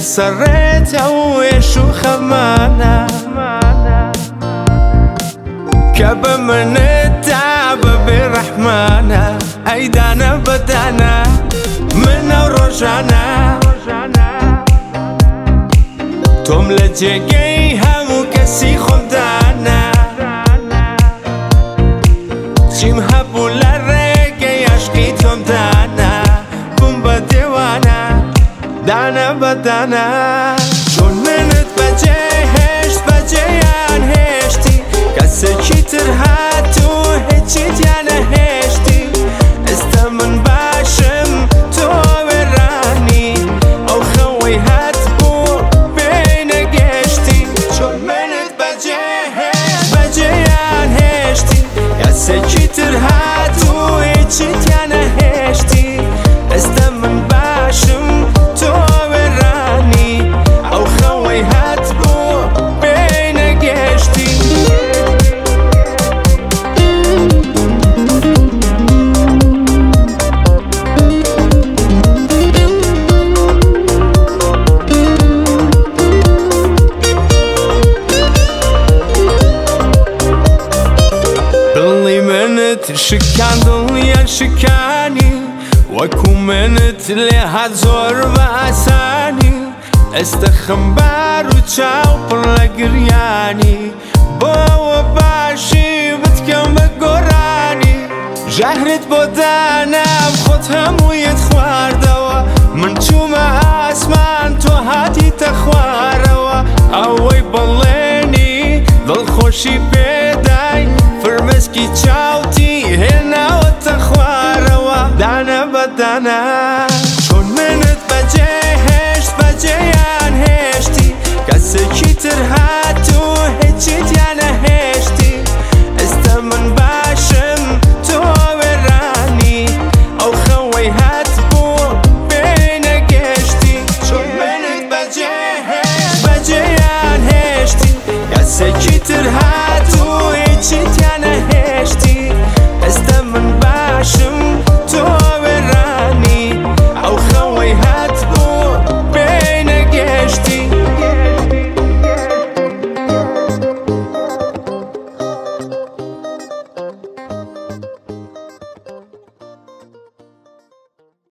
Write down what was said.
تسريت ويش وخمانة كب من التعب برحمانة. أيدانا بدانا من رجعنا توم لجيها مكسي خدانا جيم هبو لرقي عشقي توم دانا بوم بديوانا دانا بدانا شون منت بجيهش شکاندڵیان شکانی وەکو منت لێ ها زۆر بەسانی ئێستا خمبار و چاو پڕ لە گریانی بۆەوە باشی بتکەم بە گۆرانی ژاهرت بۆ دانام خۆت هەموویت خواردەوە من چوومە ئاسمان تۆ هاتی تە خوارەوە ئەوەی بەڵێنی دڵخۆشی پێ بدنم. چون منت بجه هشت بجه هشتی کسی کیتر هست